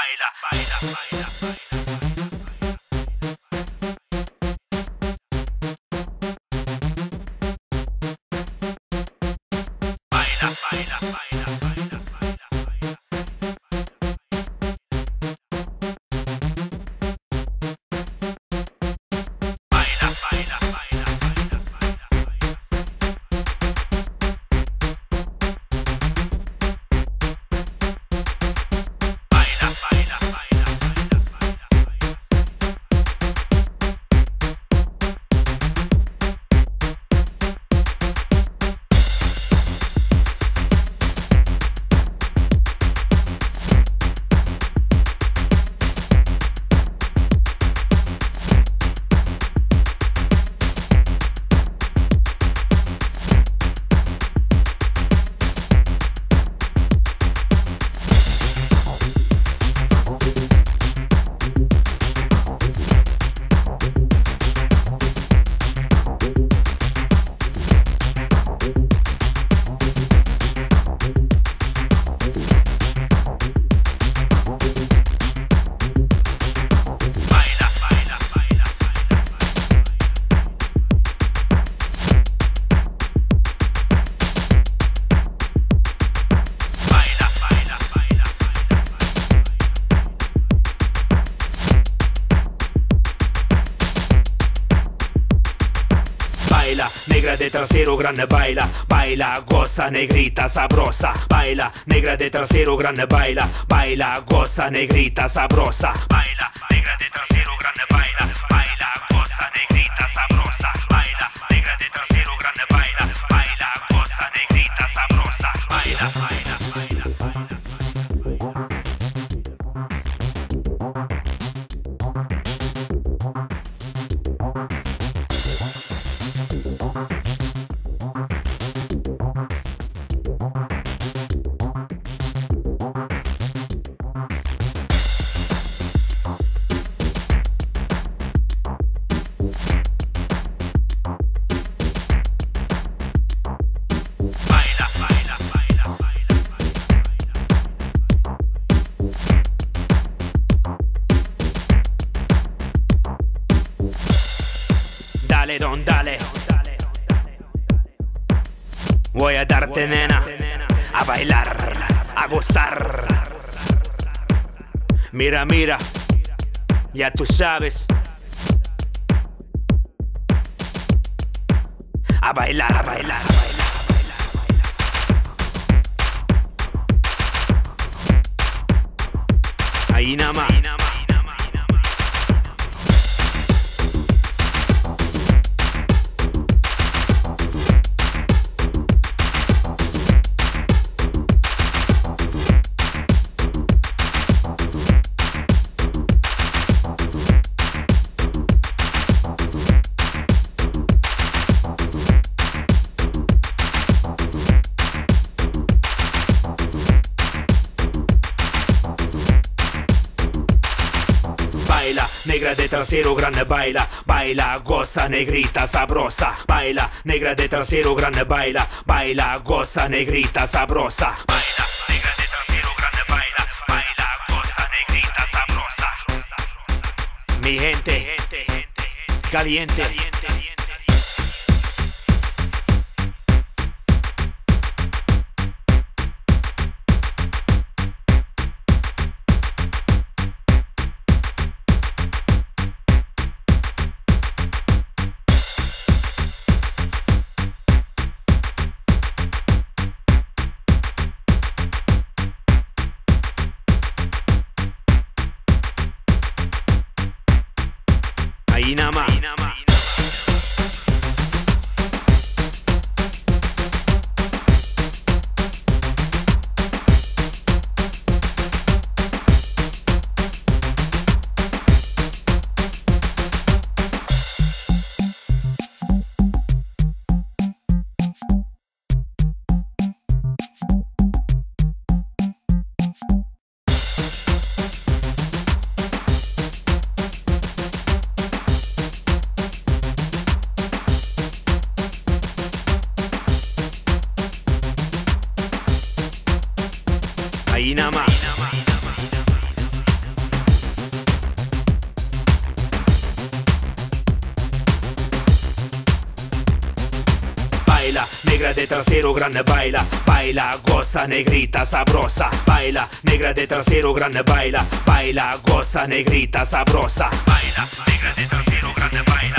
baila, baila, baila, de trasero grande baila, baila, goza, negrita sabrosa, baila, negra de trasero grande baila, baila, goza, negrita sabrosa, baila, negra de trasero grande baila, baila, goza, negrita Dale, don, dale. Voy a darte, nena, a bailar, a gozar. Mira, mira, ya tú sabes. A bailar, a bailar. Ahí nada más. Baila, negra de trasero grande baila, baila, goza, negrita sabrosa, baila, negra de trasero grande baila, baila, goza, negrita sabrosa, baila, negra de trasero baila, baila, goza, negrita sabrosa. Mi gente, caliente. Ahí nada más. nada más. Baila, negra de trasero, grande baila, baila, goza, negrita sabrosa, baila, negra de trasero, grande baila, baila, goza, negrita sabrosa, baila, negra de trasero, grande baila.